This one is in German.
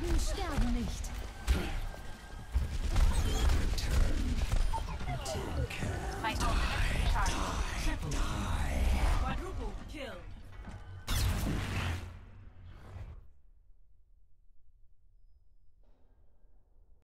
Helden sterben nicht. Return to Chaos.